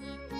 Bye.